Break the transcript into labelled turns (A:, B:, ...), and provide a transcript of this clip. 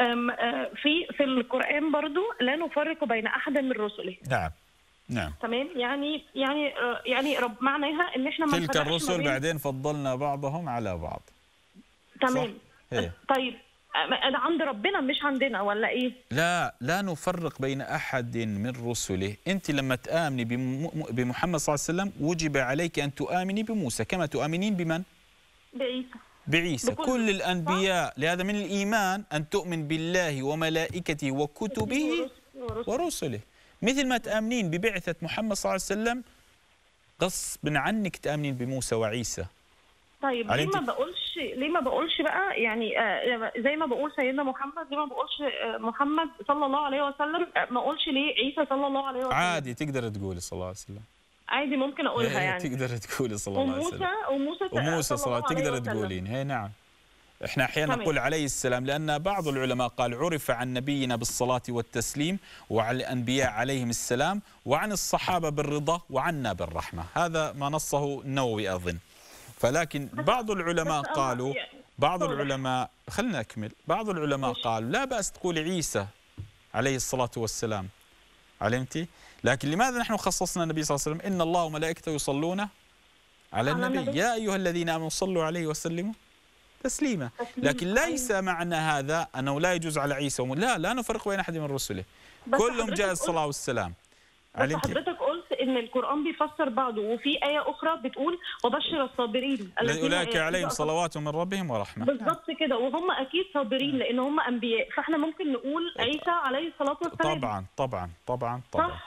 A: أم، آه، في في القرآن برضو لا نفرق بين أحد من رسله.
B: نعم. نعم.
A: تمام؟ يعني يعني آه، يعني رب معناها إن إحنا
B: تلك الرسل بعدين فضلنا بعضهم على بعض.
A: تمام؟
B: إيه.
A: طيب. آه، ده عند ربنا مش عندنا ولا إيه؟
B: لا لا نفرق بين أحد من رسله. أنت لما تآمني بم- بمحمد صلى الله عليه وسلم وجب عليك أن تؤمني بموسى. كما تؤمنين بمن؟
A: بعيسى.
B: بعيسى. كل الأنبياء لهذا من الإيمان أن تؤمن بالله وملائكته وكتبه
A: ورسل.
B: ورسله. مثل ما تآمنين ببعثة محمد صلى الله عليه وسلم غصب عنك تآمنين بموسى وعيسى.
A: طيب ليه؟ ما بقولش ليه ما بقولش بقى؟ يعني آه، زي ما بقول سيدنا محمد ليه ما بقولش آه، محمد صلى الله عليه وسلم آه، ما اقولش ليه عيسى صلى الله عليه وسلم؟
B: عادي تقدر تقولي صلى الله عليه وسلم.
A: عادي ممكن أقولها
B: إيه،
A: يعني
B: تقدر تقولي صلى الله عليه
A: وموسى
B: وسلم
A: وموسى
B: وموسى صلى الله
A: عليه
B: تقدر. تقولين هي نعم إحنا
A: أحيانا.
B: نقول عليه السلام لأن بعض العلماء قال عرف عن نبينا بالصلاة والتسليم وعن الأنبياء عليهم السلام وعن الصحابة بالرضا وعنا بالرحمة هذا ما نصه النووي أظن فلكن بعض العلماء قالوا بعض. العلماء خلنا نكمل بعض العلماء. قالوا لا بأس تقول عيسى عليه الصلاة والسلام علمتي؟ لكن لماذا نحن خصصنا النبي صلى الله عليه وسلم إن الله وملائكته يصلون على النبي. يا أيها الذين آمنوا صلوا عليه وسلموا تسليما. لكن ليس معنى هذا أنه لا يجوز على عيسى وم... لا لا نفرق بين أحد من رسله كلهم جاء الصلاة والسلام. علمتي؟
A: إن القرآن بيفسر بعضه وفي آية أخرى بتقول وبشر الصابرين الذين
B: أولئك عليهم صلوات من ربهم ورحمة.
A: بالظبط كده. وهم أكيد صابرين لأن هم أنبياء. فإحنا ممكن نقول عيسى عليه الصلاة والسلام.
B: طبعا طبعا طبعا طبعا.
A: صح؟